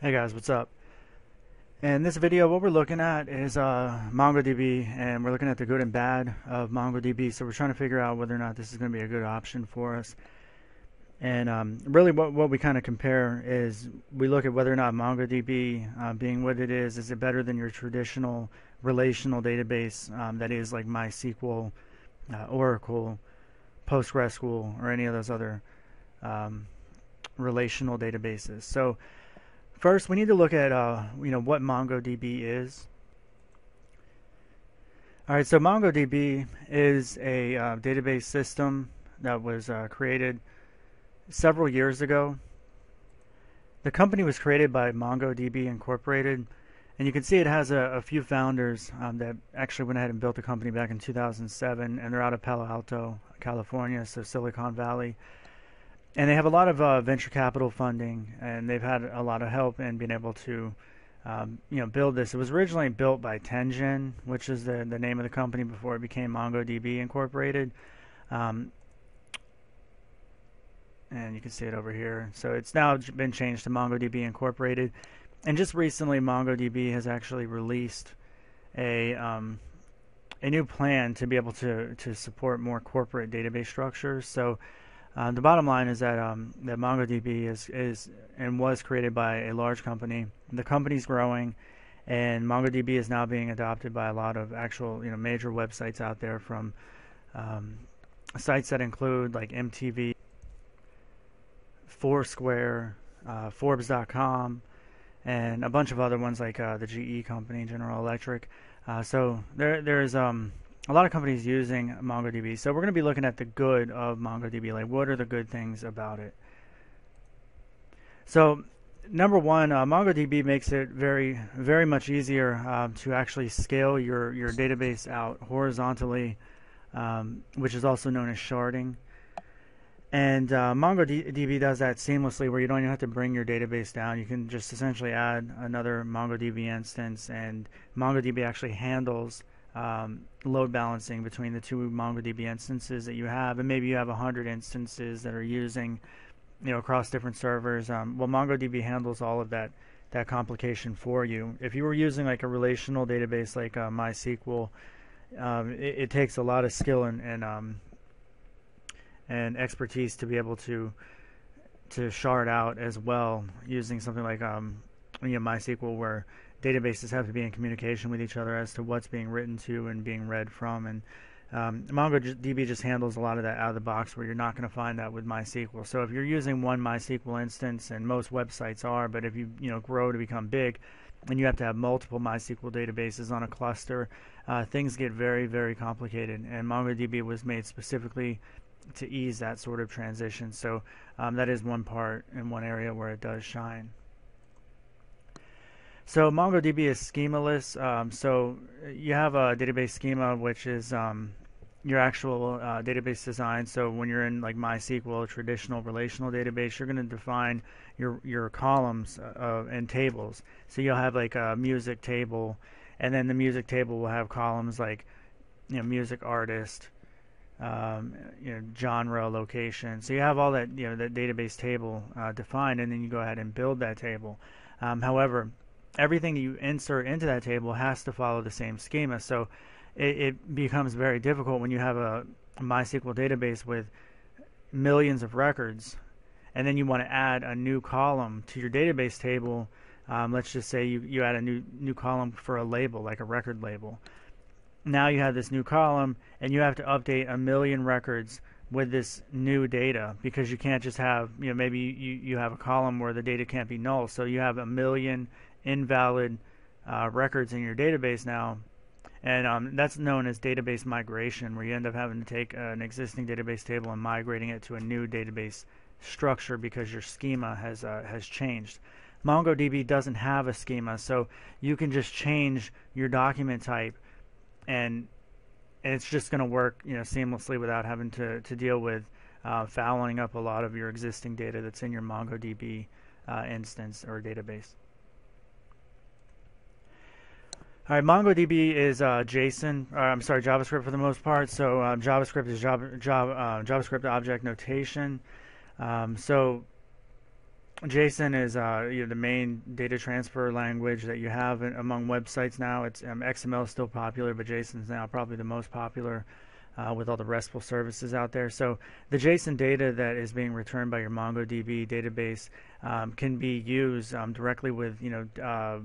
Hey guys, what's up? In this video, what we're looking at is uh, MongoDB, and we're looking at the good and bad of MongoDB. So we're trying to figure out whether or not this is going to be a good option for us. And um, really, what, what we kind of compare is we look at whether or not MongoDB, uh, being what it is, is it better than your traditional relational database um, that is like MySQL, uh, Oracle, PostgreSQL, or any of those other um, relational databases. So First, we need to look at uh, you know what MongoDB is. All right, so MongoDB is a uh, database system that was uh, created several years ago. The company was created by MongoDB Incorporated, and you can see it has a, a few founders um, that actually went ahead and built the company back in 2007, and they're out of Palo Alto, California, so Silicon Valley and they have a lot of uh, venture capital funding, and they've had a lot of help in being able to, um, you know, build this. It was originally built by 10gen, which is the the name of the company before it became MongoDB Incorporated. Um, and you can see it over here. So it's now been changed to MongoDB Incorporated, and just recently, MongoDB has actually released a um, a new plan to be able to to support more corporate database structures. So uh, the bottom line is that um, that MongoDB is is and was created by a large company. The company's growing, and MongoDB is now being adopted by a lot of actual you know major websites out there, from um, sites that include like MTV, Foursquare, uh, Forbes.com, and a bunch of other ones like uh, the GE company, General Electric. Uh, so there there's um, a lot of companies using MongoDB. So we're going to be looking at the good of MongoDB. Like, what are the good things about it? So, number one, uh, MongoDB makes it very, very much easier uh, to actually scale your your database out horizontally, um, which is also known as sharding. And uh, MongoDB does that seamlessly, where you don't even have to bring your database down. You can just essentially add another MongoDB instance, and MongoDB actually handles um, load balancing between the two MongoDB instances that you have, and maybe you have 100 instances that are using, you know, across different servers. Um, well, MongoDB handles all of that that complication for you. If you were using like a relational database like uh, MySQL, um, it, it, takes a lot of skill and and, um, and expertise to be able to to shard out as well using something like um, you know, MySQL where databases have to be in communication with each other as to what's being written to and being read from. And um, MongoDB just handles a lot of that out of the box where you're not going to find that with MySQL. So if you're using one MySQL instance, and most websites are, but if you you know grow to become big, and you have to have multiple MySQL databases on a cluster, uh, things get very very complicated. And MongoDB was made specifically to ease that sort of transition. So um, that is one part and one area where it does shine. So MongoDB is schemaless. Um, so you have a database schema, which is um, your actual uh, database design. So when you're in like MySQL, a traditional relational database, you're going to define your your columns uh, and tables. So you'll have like a music table, and then the music table will have columns like you know music artist, um, you know genre, location. So you have all that you know that database table uh, defined, and then you go ahead and build that table. Um, however, everything you insert into that table has to follow the same schema. So it, it becomes very difficult when you have a, MySQL database with millions of records, and then you want to add a new column to your database table. Um, let's just say you, you add a new new column for a label, like a record label. Now you have this new column, and you have to update a million records with this new data because you can't just have you know maybe you, you have a column where the data can't be null so you have a million invalid uh, records in your database now. And um, that's known as database migration, where you end up having to take an existing database table and migrating it to a new database structure because your schema has uh, has changed. MongoDB doesn't have a schema, so you can just change your document type, and, and it's just going to work, you know, seamlessly without having to to deal with uh, fouling up a lot of your existing data that's in your MongoDB uh, instance or database. All right, MongoDB is uh, JSON. I'm sorry, JavaScript for the most part. So um, JavaScript is Java, Java uh, JavaScript object notation. Um, so JSON is uh, you know, the main data transfer language that you have in, among websites now. It's um, XML is still popular, but JSON is now probably the most popular uh, with all the RESTful services out there. So the JSON data that is being returned by your MongoDB database um, can be used um, directly with you know uh,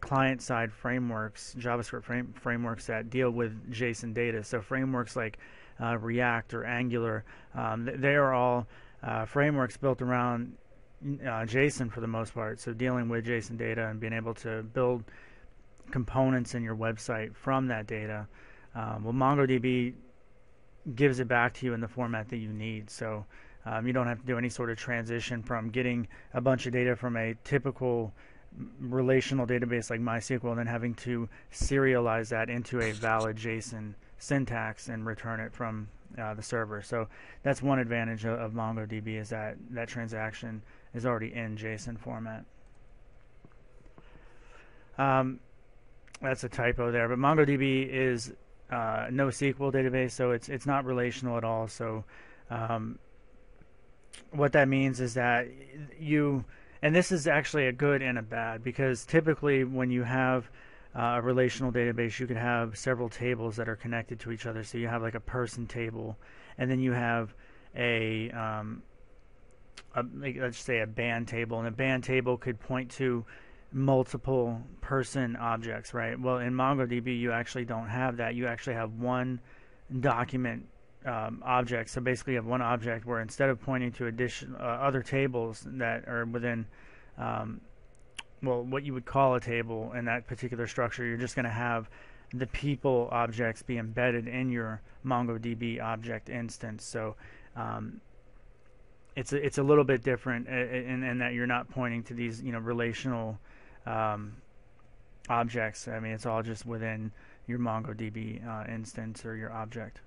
client-side frameworks, JavaScript frame, frameworks that deal with JSON data. So frameworks like uh, React or Angular, um, they are all uh, frameworks built around uh, JSON for the most part. So dealing with JSON data and being able to build components in your website from that data. Um, well, MongoDB gives it back to you in the format that you need. So um, you don't have to do any sort of transition from getting a bunch of data from a typical relational database like MySQL and then having to serialize that into a valid JSON syntax and return it from uh, the server. So that's one advantage of, of MongoDB is that that transaction is already in JSON format. Um, that's a typo there, but MongoDB is uh, NoSQL database, so it's it's not relational at all. So um, what that means is that you, and this is actually a good and a bad because typically when you have uh, a relational database, you could have several tables that are connected to each other. So you have like a person table, and then you have a um, a, let's say a band table, and a band table could point to multiple person objects, right? Well, in MongoDB, you actually don't have that. You actually have one document um, object. So basically, you have one object where instead of pointing to addition uh, other tables that are within, um, well, what you would call a table in that particular structure, you're just going to have the people objects be embedded in your MongoDB object instance. So um, it's a, it's a little bit different in, in that you're not pointing to these you know relational um, objects. I mean, it's all just within your MongoDB uh, instance or your object.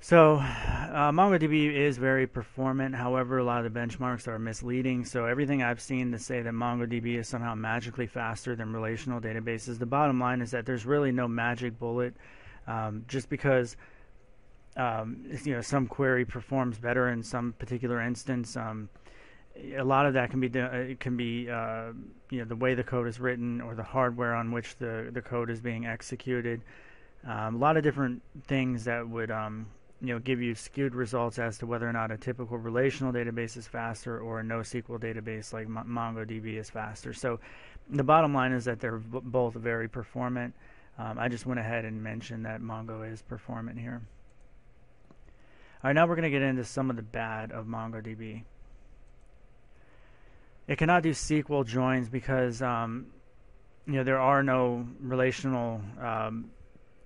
So, uh, MongoDB is very performant. However, a lot of the benchmarks are misleading. So, everything I've seen to say that MongoDB is somehow magically faster than relational databases, the bottom line is that there's really no magic bullet. Um, just because um, you know some query performs better in some particular instance. Um, a lot of that can be it can be uh, you know the way the code is written or the hardware on which the the code is being executed. Um, a lot of different things that would um, you know give you skewed results as to whether or not a typical relational database is faster or a NoSQL database like Mo- MongoDB is faster. So the bottom line is that they're both very performant. Um, I just went ahead and mentioned that Mongo is performant here. All right, now we're going to get into some of the bad of MongoDB. It cannot do SQL joins because um, you know there are no relational um,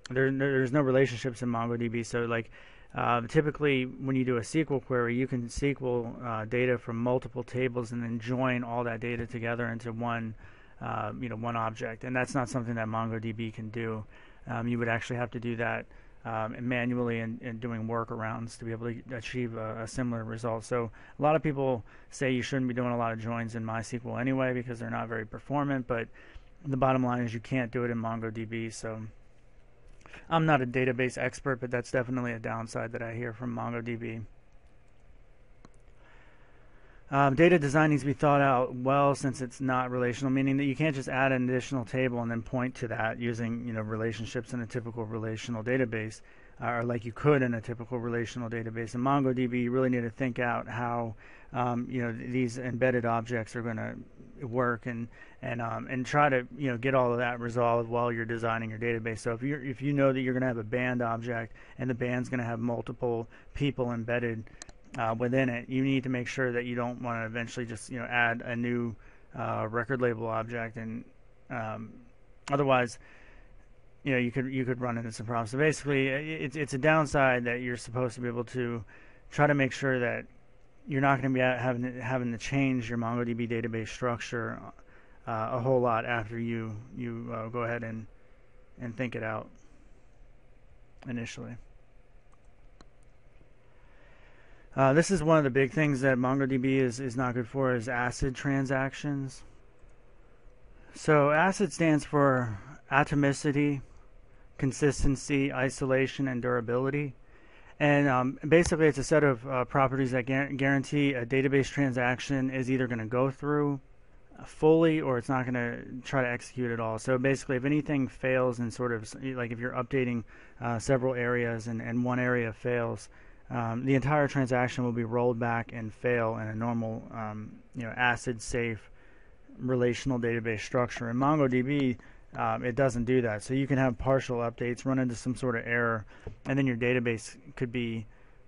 there there's no relationships in MongoDB. So like uh, typically when you do a SQL query, you can SQL uh, data from multiple tables and then join all that data together into one uh, you know one object, and that's not something that MongoDB can do. Um, you would actually have to do that um, and manually and, and, doing workarounds to be able to achieve a, a, similar result. So a lot of people say you shouldn't be doing a lot of joins in MySQL anyway because they're not very performant. But the bottom line is you can't do it in MongoDB. So I'm not a database expert, but that's definitely a downside that I hear from MongoDB. Um, data design needs to be thought out well since it's not relational, meaning that you can't just add an additional table and then point to that using you know relationships in a typical relational database, uh, or like you could in a typical relational database. In MongoDB, you really need to think out how um, you know th- these embedded objects are going to work and and um, and try to you know get all of that resolved while you're designing your database. So if you if you know that you're going to have a band object and the band's going to have multiple people embedded uh, within it, you need to make sure that you don't want to eventually just you know add a new uh, record label object, and um, otherwise, you know you could you could run into some problems. So basically, it's it's a downside that you're supposed to be able to try to make sure that you're not going to be having to, having to change your MongoDB database structure uh, a whole lot after you you uh, go ahead and and think it out initially. Uh, this is one of the big things that MongoDB is, is not good for is ACID transactions. So ACID stands for atomicity, consistency, isolation, and durability. And um, basically, it's a set of uh, properties that guarantee a database transaction is either going to go through fully or it's not going to try to execute at all. So basically, if anything fails and sort of like if you're updating uh, several areas and, and one area fails, um, the entire transaction will be rolled back and fail in a normal, um, you know, ACID safe relational database structure. In MongoDB, um, it doesn't do that. So you can have partial updates, run into some sort of error, and then your database could be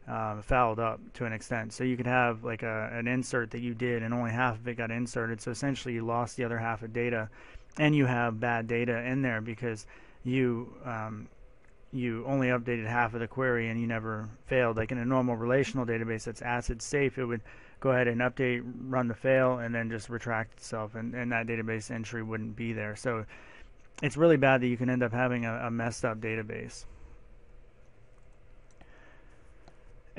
um, fouled up to an extent. So you could have like a, an insert that you did and only half of it got inserted. So essentially you lost the other half of data, and you have bad data in there because you um, you only updated half of the query and you never failed. Like in a normal relational database that's ACID safe, it would go ahead and update, run the fail, and then just retract itself, and, and that database entry wouldn't be there. So it's really bad that you can end up having a, a messed up database.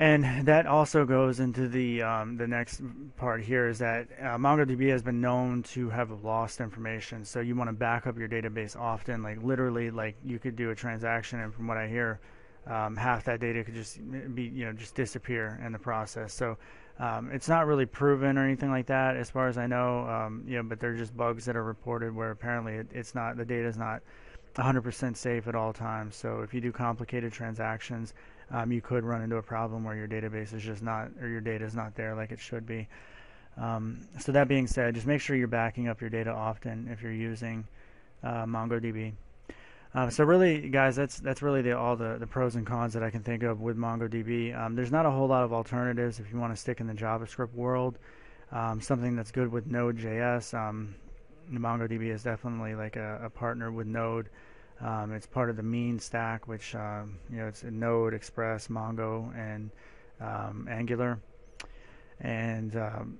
And that also goes into the um, the next part here is that uh, MongoDB has been known to have lost information. So you want to back up your database often, like literally, like you could do a transaction, and from what I hear, um, half that data could just be you know just disappear in the process. So um, it's not really proven or anything like that, as far as I know. Um, you know, but they're just bugs that are reported where apparently it, it's not the data is not 100% safe at all times. So if you do complicated transactions um, you could run into a problem where your database is just not, or your data is not there like it should be. Um, so that being said, just make sure you're backing up your data often if you're using uh, MongoDB. Um, so really, guys, that's that's really the, all the, the pros and cons that I can think of with MongoDB. Um, there's not a whole lot of alternatives if you want to stick in the JavaScript world. Um, something that's good with Node.js. Um, MongoDB is definitely like a, a partner with Node. Um, it's part of the mean stack, which um, you know it's Node, Express, Mongo, and um, Angular, and um,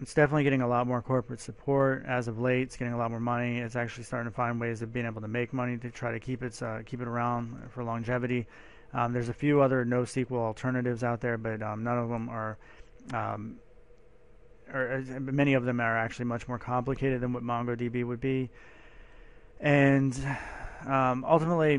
it's definitely getting a lot more corporate support as of late. It's getting a lot more money. It's actually starting to find ways of being able to make money to try to keep it uh, keep it around for longevity. Um, there's a few other NoSQL alternatives out there, but um, none of them are. or uh, many of them are actually much more complicated than what MongoDB would be and um, ultimately,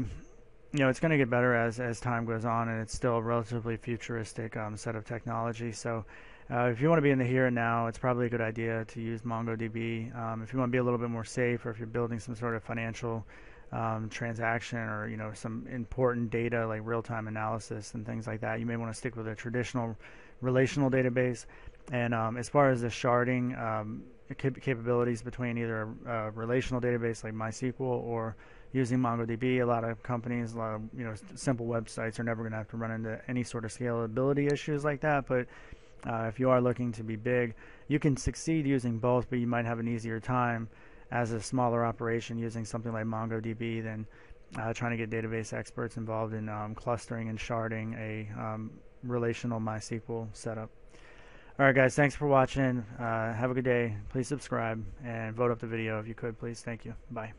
you know, it's going to get better as as time goes on, and it's still a relatively futuristic um, set of technology. So. Uh, if you want to be in the here and now, it's probably a good idea to use MongoDB. Um, if you want to be a little bit more safe, or if you're building some sort of financial um, transaction or you know some important data like real-time analysis and things like that, you may want to stick with a traditional relational database. And um, as far as the sharding, um, cap- capabilities between either a, a, relational database like MySQL or using MongoDB. A lot of companies, a lot of you know, simple websites are never going to have to run into any sort of scalability issues like that. But uh, if you are looking to be big, you can succeed using both, but you might have an easier time as a smaller operation using something like MongoDB than uh, trying to get database experts involved in um, clustering and sharding a um, relational MySQL setup. All right, guys, thanks for watching. Uh, have a good day. Please subscribe and vote up the video if you could, please. Thank you. Bye.